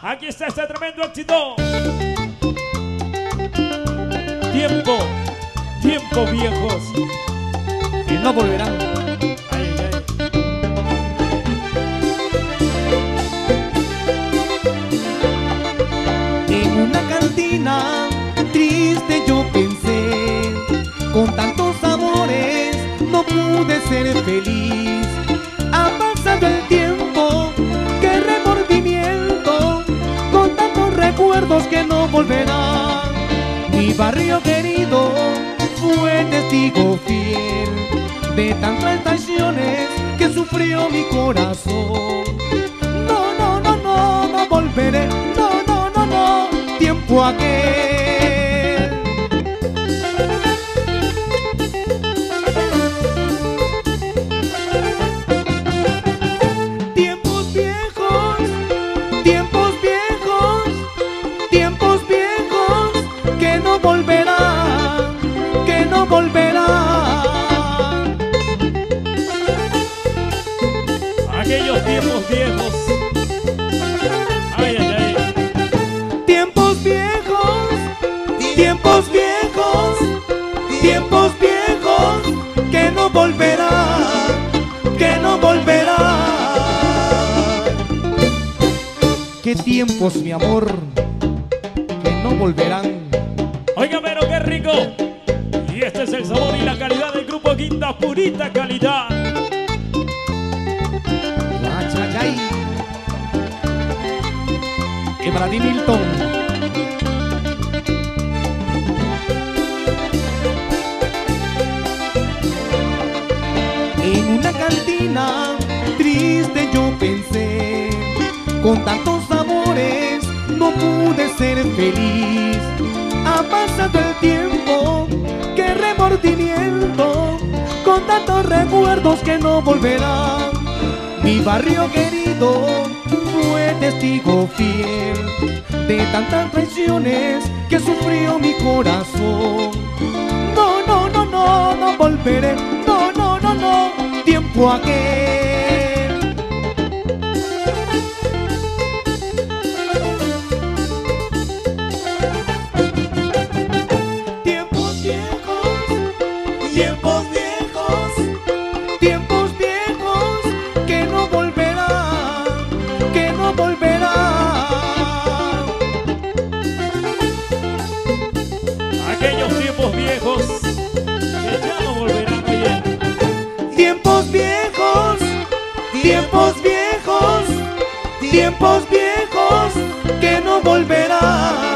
Aquí está este tremendo éxito. Tiempo, tiempo viejos. Que no volverán. En una cantina triste yo pensé, con tantos que no volverán. Mi barrio querido fue testigo fiel de tantas estaciones que sufrió mi corazón. No, no, no, no, no volveré. No, no, no, no, tiempo aquel. Aquellos tiempos viejos. Ay, ay, ay. Tiempos viejos, tiempos viejos, tiempos viejos que no volverán, que no volverán. Qué tiempos, mi amor, que no volverán. Oiga, pero qué rico. Y este es el sabor y la calidad del grupo Quinta, purita calidad. Para ti, Milton. En una cantina triste yo pensé, con tantos amores no pude ser feliz. Ha pasado el tiempo, qué remordimiento, con tantos recuerdos que no volverán. Mi barrio querido testigo fiel de tantas traiciones que sufrió mi corazón. No, no, no, no, no volveré. No, no, no, no, tiempo aquel. tiempos viejos que no volverán.